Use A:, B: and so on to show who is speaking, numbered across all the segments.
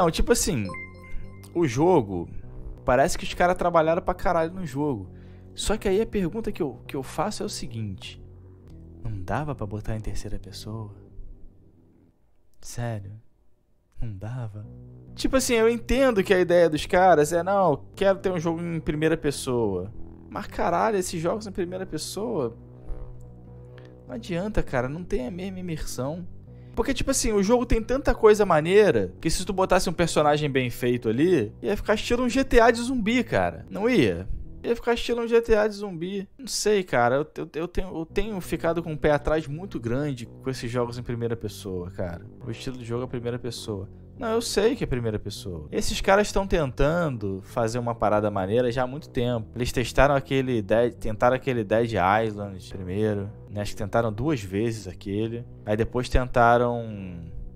A: Não, tipo assim, o jogo, parece que os caras trabalharam pra caralho no jogo. Só que aí a pergunta que eu, que eu faço é o seguinte: não dava para botar em terceira pessoa? Sério? Não dava? Tipo assim, eu entendo que a ideia dos caras é, não, quero ter um jogo em primeira pessoa. Mas caralho, esses jogos em primeira pessoa. Não adianta, cara, não tem a mesma imersão. Porque, tipo assim, o jogo tem tanta coisa maneira que se tu botasse um personagem bem feito ali, ia ficar estilo um GTA de zumbi, cara. Não ia? Ia ficar estilo um GTA de zumbi. Não sei, cara. Eu, eu, eu, tenho, eu tenho ficado com um pé atrás muito grande com esses jogos em primeira pessoa, cara. O estilo de jogo é primeira pessoa. Não, eu sei que é primeira pessoa. Esses caras estão tentando fazer uma parada maneira já há muito tempo. Eles testaram aquele Dead, tentaram aquele Dead Island primeiro, né? Acho que tentaram duas vezes aquele. Aí depois tentaram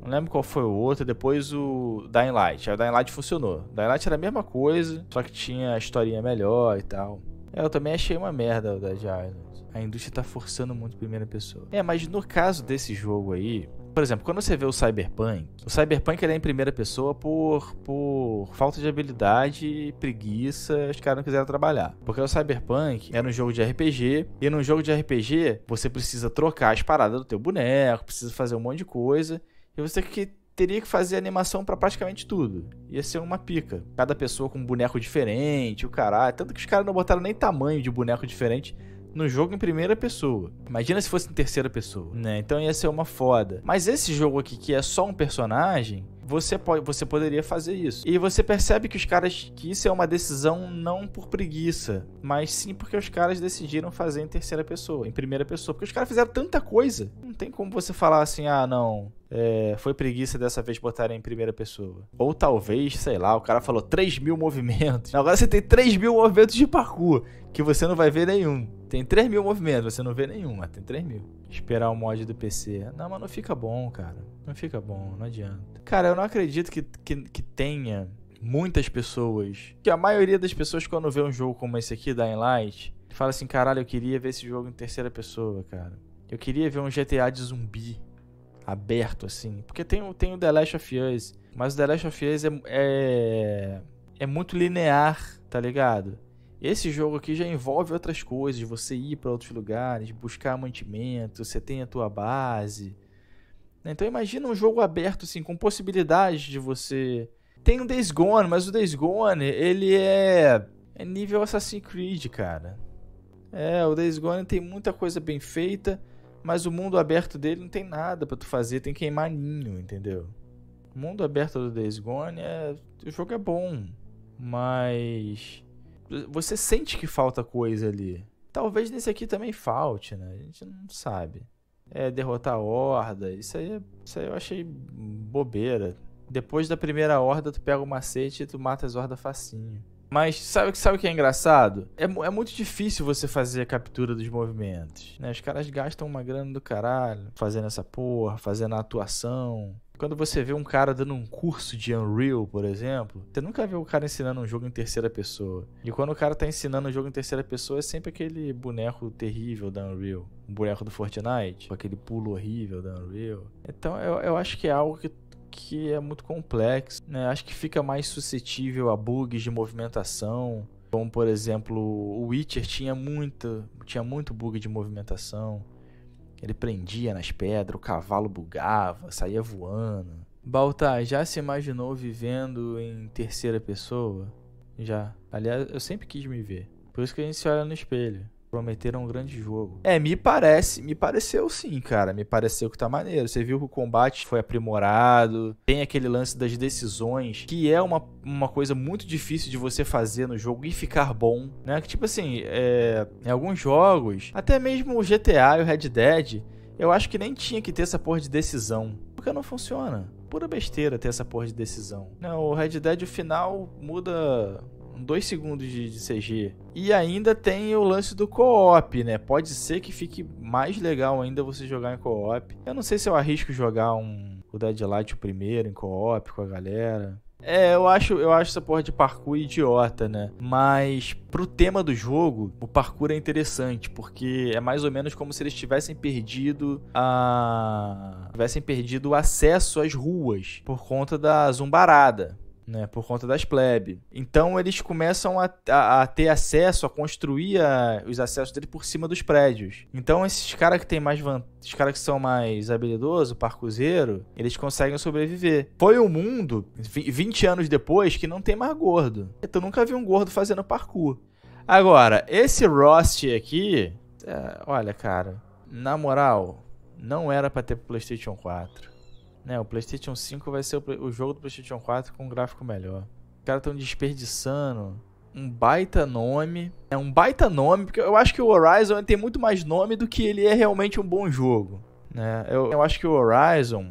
A: não lembro qual foi o outro, depois o Dying Light. Aí o Dying Light funcionou. O Dying Light era a mesma coisa, só que tinha a historinha melhor e tal. É, eu também achei uma merda o Dead Island. A indústria tá forçando muito primeira pessoa. É, mas no caso desse jogo aí, por exemplo, quando você vê o Cyberpunk, o Cyberpunk ele é em primeira pessoa por, por falta de habilidade preguiça, os caras não quiseram trabalhar. Porque o Cyberpunk era um jogo de RPG, e num jogo de RPG você precisa trocar as paradas do teu boneco, precisa fazer um monte de coisa. E você que teria que fazer animação para praticamente tudo. Ia ser uma pica. Cada pessoa com um boneco diferente, o caralho. Tanto que os caras não botaram nem tamanho de boneco diferente no jogo em primeira pessoa. Imagina se fosse em terceira pessoa, né? Então ia ser uma foda. Mas esse jogo aqui que é só um personagem, você pode, você poderia fazer isso. E você percebe que os caras que isso é uma decisão não por preguiça, mas sim porque os caras decidiram fazer em terceira pessoa, em primeira pessoa, porque os caras fizeram tanta coisa. Não tem como você falar assim: "Ah, não, é, foi preguiça dessa vez botar em primeira pessoa. Ou talvez, sei lá, o cara falou 3 mil movimentos. Agora você tem 3 mil movimentos de parkour, que você não vai ver nenhum. Tem 3 mil movimentos, você não vê nenhum, mas tem 3 mil. Esperar o mod do PC. Não, mas não fica bom, cara. Não fica bom, não adianta. Cara, eu não acredito que, que, que tenha muitas pessoas. Que a maioria das pessoas, quando vê um jogo como esse aqui, Dying Light, fala assim: caralho, eu queria ver esse jogo em terceira pessoa, cara. Eu queria ver um GTA de zumbi aberto, assim. Porque tem, tem o The Last of Us, mas o The Last of Us é, é, é muito linear, tá ligado? Esse jogo aqui já envolve outras coisas, você ir para outros lugares, buscar mantimento, você tem a tua base. Então imagina um jogo aberto assim, com possibilidades de você... Tem o Days Gone, mas o Days Gone, ele é, é nível Assassin's Creed, cara. É, o Days Gone tem muita coisa bem feita, mas o mundo aberto dele não tem nada para tu fazer, tem que queimar ninho, entendeu? O mundo aberto do Days Gone é. O jogo é bom, mas. Você sente que falta coisa ali. Talvez nesse aqui também falte, né? A gente não sabe. É derrotar a horda, isso aí, isso aí eu achei bobeira. Depois da primeira horda, tu pega o macete e tu mata as hordas facinho. Mas sabe, sabe o que é engraçado? É, é muito difícil você fazer a captura dos movimentos. Né? Os caras gastam uma grana do caralho fazendo essa porra, fazendo a atuação. Quando você vê um cara dando um curso de Unreal, por exemplo, você nunca vê o cara ensinando um jogo em terceira pessoa. E quando o cara tá ensinando um jogo em terceira pessoa, é sempre aquele boneco terrível da Unreal. Um boneco do Fortnite, aquele pulo horrível da Unreal. Então eu, eu acho que é algo que que é muito complexo, né? Acho que fica mais suscetível a bugs de movimentação, como por exemplo, o Witcher tinha muita, tinha muito bug de movimentação. Ele prendia nas pedras, o cavalo bugava, saía voando. Baltar, já se imaginou vivendo em terceira pessoa? Já. Aliás, eu sempre quis me ver. Por isso que a gente se olha no espelho. Prometeram um grande jogo. É, me parece, me pareceu sim, cara. Me pareceu que tá maneiro. Você viu que o combate foi aprimorado, tem aquele lance das decisões, que é uma, uma coisa muito difícil de você fazer no jogo e ficar bom, né? Que tipo assim, é, em alguns jogos, até mesmo o GTA e o Red Dead, eu acho que nem tinha que ter essa porra de decisão. Porque não funciona. Pura besteira ter essa porra de decisão. Não, o Red Dead, o final muda dois segundos de, de, CG. E ainda tem o lance do co-op, né? Pode ser que fique mais legal ainda você jogar em co-op. Eu não sei se eu arrisco jogar um o Deadlight o primeiro em co-op com a galera. É, eu acho, eu acho essa porra de parkour idiota, né? Mas pro tema do jogo, o parkour é interessante, porque é mais ou menos como se eles tivessem perdido a tivessem perdido o acesso às ruas por conta da zumbarada né, por conta das plebe. Então eles começam a, a, a ter acesso, a construir a, os acessos dele por cima dos prédios. Então esses caras que tem mais os caras que são mais habilidosos, parcuzeiro, eles conseguem sobreviver. Foi um mundo, 20 anos depois, que não tem mais gordo. Eu nunca vi um gordo fazendo parkour. Agora, esse Rust aqui, é, olha, cara, na moral, não era para ter pro PlayStation 4. Né, o PlayStation 5 vai ser o, jogo do PlayStation 4 com um gráfico melhor. Os caras estão desperdiçando um baita nome. É um baita nome, porque eu acho que o Horizon tem muito mais nome do que ele é realmente um bom jogo. Né? Eu, eu acho que o Horizon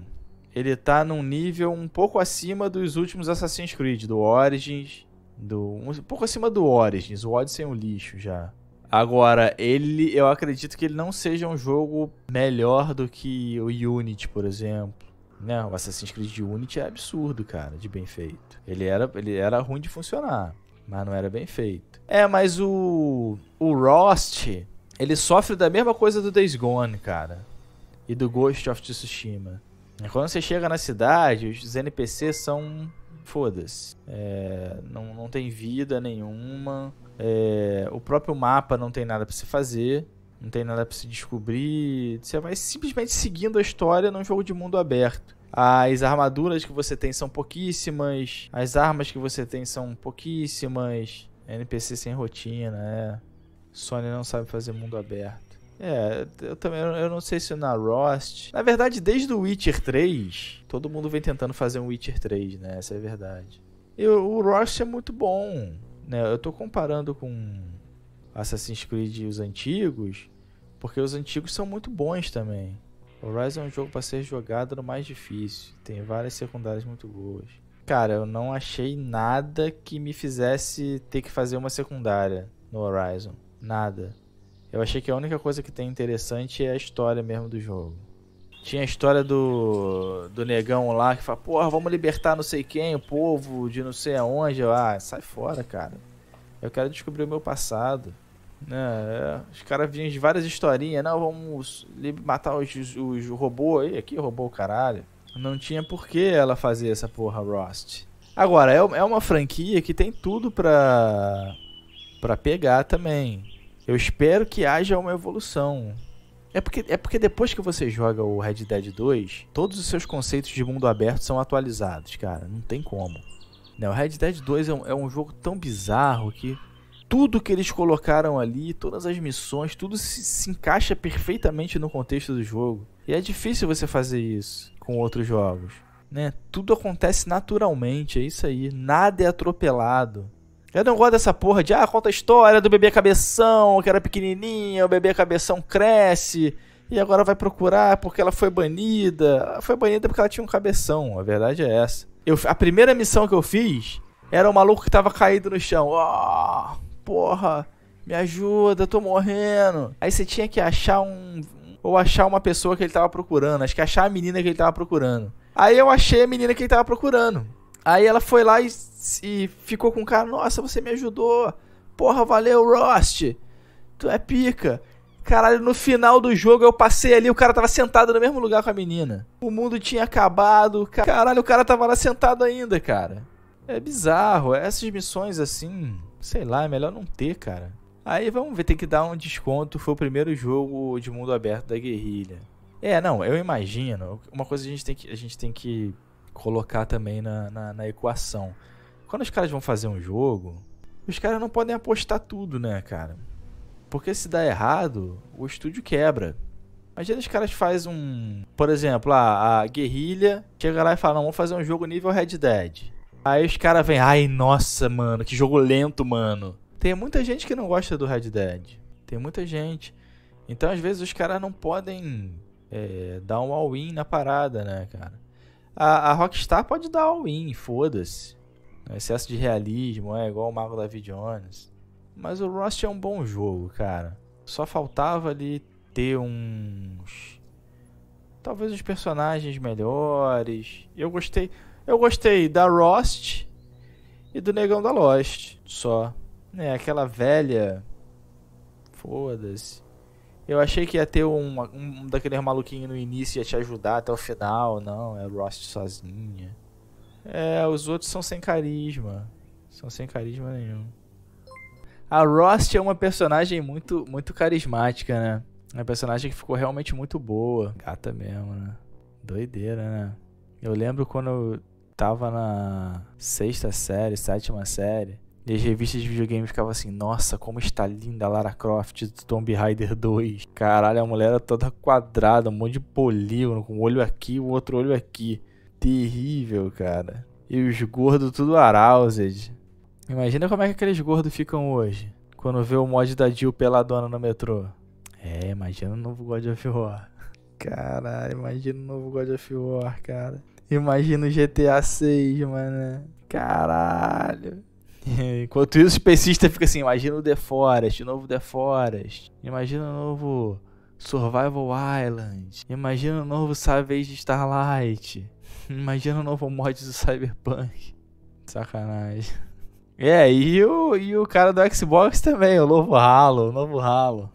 A: ele tá num nível um pouco acima dos últimos Assassin's Creed, do Origins, do um pouco acima do Origins. O Odyssey é um lixo já. Agora, ele, eu acredito que ele não seja um jogo melhor do que o Unity, por exemplo. Né? O Assassin's Creed Unity é absurdo, cara, de bem feito. Ele era, ele era ruim de funcionar, mas não era bem feito. É, mas o o Rust, ele sofre da mesma coisa do Days Gone, cara. E do Ghost of Tsushima. Quando você chega na cidade, os NPCs são foda-se. É, não, não tem vida nenhuma. É, o próprio mapa não tem nada para se fazer não tem nada para se descobrir. Você vai simplesmente seguindo a história num jogo de mundo aberto. As armaduras que você tem são pouquíssimas, as armas que você tem são pouquíssimas. NPC sem rotina, é. Sony não sabe fazer mundo aberto. É, eu também eu não sei se na Rust. Na verdade, desde o Witcher 3, todo mundo vem tentando fazer um Witcher 3, né? Essa é a verdade. E o Rust é muito bom, né? Eu tô comparando com Assassin's Creed os antigos, porque os antigos são muito bons também. Horizon é um jogo para ser jogado no mais difícil. Tem várias secundárias muito boas. Cara, eu não achei nada que me fizesse ter que fazer uma secundária no Horizon. Nada. Eu achei que a única coisa que tem interessante é a história mesmo do jogo. Tinha a história do, do negão lá que fala, porra, vamos libertar não sei quem, o povo de não sei aonde. ah, sai fora, cara. Eu quero descobrir o meu passado. Né? É, os caras vinham de várias historinhas, não, vamos matar os, os robôs aí, aqui robô caralho. Não tinha por que ela fazer essa porra Rust. Agora, é, é uma franquia que tem tudo pra, pra pegar também. Eu espero que haja uma evolução. É porque, é porque depois que você joga o Red Dead 2, todos os seus conceitos de mundo aberto são atualizados, cara. Não tem como. Não, o Red Dead 2 é um, é um jogo tão bizarro que tudo que eles colocaram ali, todas as missões, tudo se, se, encaixa perfeitamente no contexto do jogo. E é difícil você fazer isso com outros jogos, né? Tudo acontece naturalmente, é isso aí. Nada é atropelado. Eu não gosto dessa porra de, ah, conta a história do bebê cabeção, que era pequenininha, o bebê cabeção cresce e agora vai procurar porque ela foi banida. Ela foi banida porque ela tinha um cabeção, a verdade é essa. Eu, a primeira missão que eu fiz era um maluco que tava caído no chão. Oh, porra, me ajuda, tô morrendo. Aí você tinha que achar um. Ou achar uma pessoa que ele tava procurando. Acho que achar a menina que ele tava procurando. Aí eu achei a menina que ele tava procurando. Aí ela foi lá e, e ficou com o cara, nossa, você me ajudou. Porra, valeu, Rost. Tu é pica. Caralho, no final do jogo eu passei ali, o cara tava sentado no mesmo lugar com a menina. O mundo tinha acabado. Caralho, o cara tava lá sentado ainda, cara. É bizarro. Essas missões assim sei lá, é melhor não ter, cara. Aí vamos ver, tem que dar um desconto. Foi o primeiro jogo de mundo aberto da guerrilha. É, não, eu imagino. Uma coisa a gente tem que, a gente tem que colocar também na, na, na equação. Quando os caras vão fazer um jogo, os caras não podem apostar tudo, né, cara? Porque se dá errado, o estúdio quebra. Imagina os caras fazem um. Por exemplo, a, a guerrilha chega lá e fala: não, vamos fazer um jogo nível Red Dead. Aí os caras vêm, ai, nossa, mano, que jogo lento, mano. Tem muita gente que não gosta do Red Dead. Tem muita gente. Então, às vezes, os caras não podem é, dar um all-in na parada, né, cara? A, a Rockstar pode dar all-in, foda-se. Excesso de realismo, é igual o Mago David Jones. Mas o Rust é um bom jogo, cara. Só faltava ali ter uns. Talvez os personagens melhores. Eu gostei. Eu gostei da Rost e do Negão da Lost, só. Né, aquela velha. Foda-se. Eu achei que ia ter um, um daqueles maluquinhos no início ia te ajudar até o final. Não, é Rost sozinha. É, os outros são sem carisma. São sem carisma nenhum. A Rost é uma personagem muito, muito carismática, né? É uma personagem que ficou realmente muito boa. Gata mesmo, né? Doideira, né? Eu lembro quando tava na sexta série, sétima série. E as revistas de videogame ficavam assim, nossa, como está linda a Lara Croft do Tomb Raider 2. Caralho, a mulher era toda quadrada, um monte de polígono, com um olho aqui e o outro olho aqui. Terrível, cara. E os gordos tudo aroused. Imagina como é que aqueles gordos ficam hoje. Quando vê o mod da Jill peladona no metrô. É, imagina o novo God of War. Caralho, imagina o novo God of War, cara. Imagina o GTA 6, mano. Caralho. Enquanto isso, o especista fica assim: imagina o The Forest, o novo The Forest. Imagina o novo Survival Island. Imagina o novo Savage Starlight. Imagina o novo mod do Cyberpunk. Sacanagem. É, e o, e o cara do Xbox também, o novo Halo, o novo Halo.